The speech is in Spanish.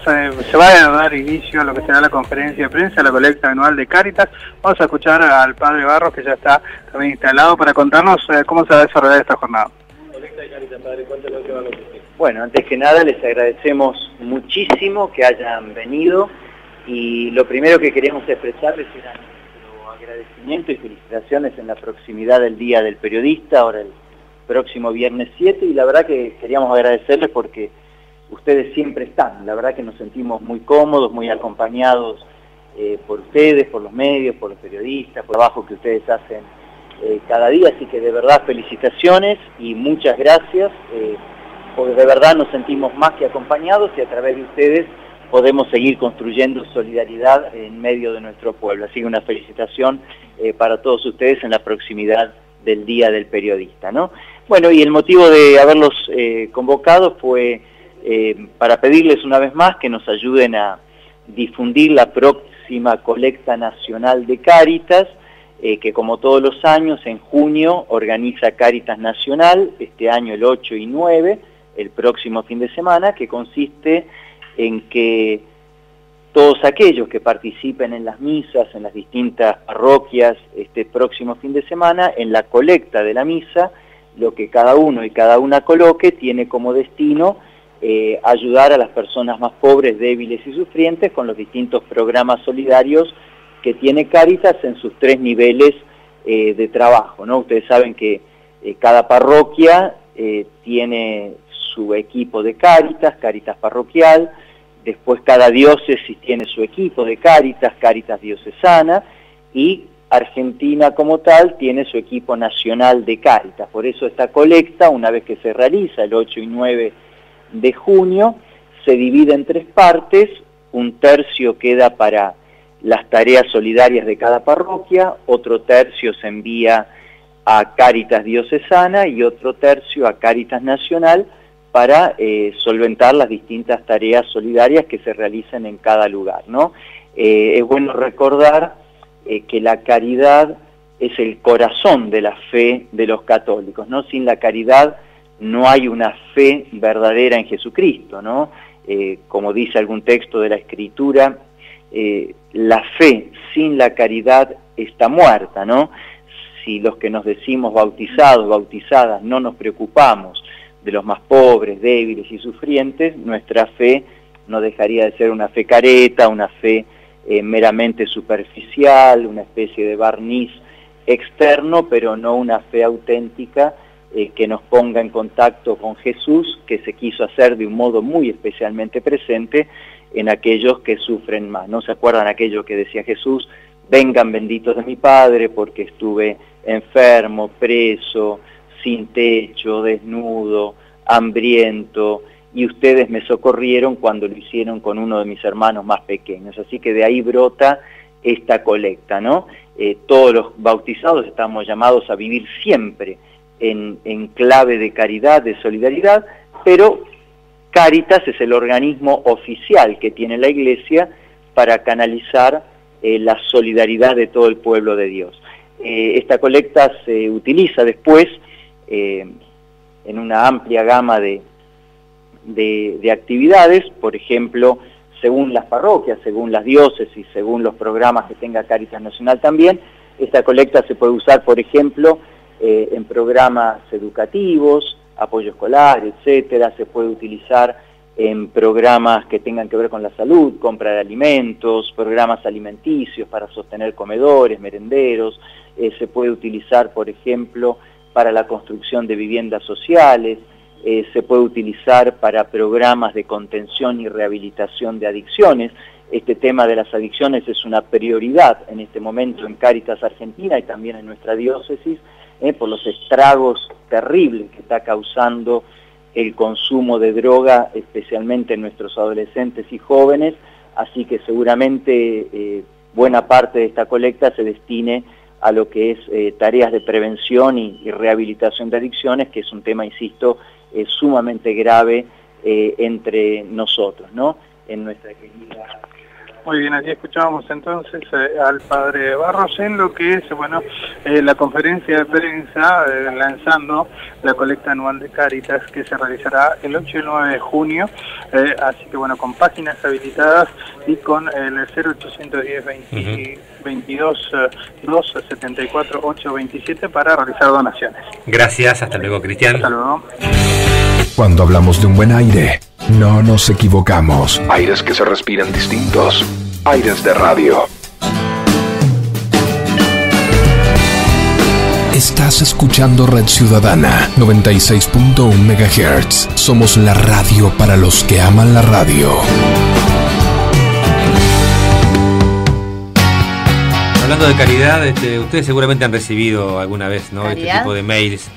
Se va a dar inicio a lo que será la conferencia de prensa, la colecta anual de Cáritas. Vamos a escuchar al padre Barros, que ya está también instalado, para contarnos eh, cómo se va a desarrollar esta jornada. Bueno, antes que nada les agradecemos muchísimo que hayan venido y lo primero que queremos expresarles era nuestro agradecimiento y felicitaciones en la proximidad del Día del Periodista, ahora el próximo viernes 7, y la verdad que queríamos agradecerles porque ustedes siempre están. La verdad que nos sentimos muy cómodos, muy acompañados eh, por ustedes, por los medios, por los periodistas, por el trabajo que ustedes hacen eh, cada día. Así que de verdad felicitaciones y muchas gracias, eh, porque de verdad nos sentimos más que acompañados y a través de ustedes podemos seguir construyendo solidaridad en medio de nuestro pueblo. Así que una felicitación para todos ustedes en la proximidad del Día del Periodista. ¿no? Bueno, y el motivo de haberlos convocado fue eh, para pedirles una vez más que nos ayuden a difundir la próxima colecta nacional de Cáritas, eh, que como todos los años en junio organiza Cáritas Nacional, este año el 8 y 9, el próximo fin de semana, que consiste en que todos aquellos que participen en las misas, en las distintas parroquias este próximo fin de semana, en la colecta de la misa, lo que cada uno y cada una coloque tiene como destino eh, ayudar a las personas más pobres, débiles y sufrientes con los distintos programas solidarios que tiene Cáritas en sus tres niveles eh, de trabajo. ¿no? Ustedes saben que eh, cada parroquia tiene su equipo de Cáritas, Cáritas parroquial, después cada diócesis tiene su equipo de Cáritas, Cáritas diocesana, y Argentina como tal tiene su equipo nacional de Cáritas. Por eso esta colecta, una vez que se realiza el 8 y 9 de junio se divide en tres partes, un tercio queda para las tareas solidarias de cada parroquia, otro tercio se envía a Cáritas Diocesana y otro tercio a Cáritas Nacional para eh, solventar las distintas tareas solidarias que se realicen en cada lugar. ¿no? Eh, es bueno recordar eh, que la caridad es el corazón de la fe de los católicos, ¿no? Sin la caridad no hay una fe verdadera en Jesucristo, ¿no? Eh, como dice algún texto de la Escritura, eh, la fe sin la caridad está muerta, ¿no? Si los que nos decimos bautizados, bautizadas, no nos preocupamos de los más pobres, débiles y sufrientes, nuestra fe no dejaría de ser una fe careta, una fe eh, meramente superficial, una especie de barniz externo, pero no una fe auténtica eh, que nos ponga en contacto con Jesús, que se quiso hacer de un modo muy especialmente presente en aquellos que sufren más. ¿No se acuerdan aquello que decía Jesús? Vengan benditos de mi Padre porque estuve enfermo, preso, sin techo, desnudo, hambriento, y ustedes me socorrieron cuando lo hicieron con uno de mis hermanos más pequeños. Así que de ahí brota esta colecta, ¿no? Eh, todos los bautizados estamos llamados a vivir siempre en, clave de caridad, de solidaridad, pero Caritas es el organismo oficial que tiene la Iglesia para canalizar eh, la solidaridad de todo el pueblo de Dios. Eh, esta colecta se utiliza después eh, en una amplia gama de, de, actividades, por ejemplo, según las parroquias, según las diócesis, según los programas que tenga Caritas Nacional también, esta colecta se puede usar, por ejemplo, eh, en programas educativos, apoyo escolar, etcétera, se puede utilizar en programas que tengan que ver con la salud, compra de alimentos, programas alimenticios para sostener comedores, merenderos, eh, se puede utilizar, por ejemplo, para la construcción de viviendas sociales, eh, se puede utilizar para programas de contención y rehabilitación de adicciones. Este tema de las adicciones es una prioridad en este momento en Cáritas Argentina y también en nuestra diócesis, ¿eh? por los estragos terribles que está causando el consumo de droga, especialmente en nuestros adolescentes y jóvenes, así que seguramente eh, buena parte de esta colecta se destine a lo que es eh, tareas de prevención y, rehabilitación de adicciones, que es un tema, insisto, sumamente grave entre nosotros, ¿no? En nuestra querida Muy bien, allí escuchábamos entonces eh, al padre Barros en lo que es, bueno, eh, la conferencia de prensa eh, lanzando la colecta anual de Cáritas que se realizará el 8 y el 9 de junio, así que bueno, con páginas habilitadas y con el 0810 20, 22 2 74 8 27 para realizar donaciones. Gracias, hasta luego Cristian. Hasta luego. Cuando hablamos de un buen aire, no nos equivocamos. Aires que se respiran distintos. Aires de radio. Estás escuchando Red Ciudadana 96.1 MHz. Somos la radio para los que aman la radio. Hablando de calidad, este, ustedes seguramente han recibido alguna vez ¿no? este tipo de mails.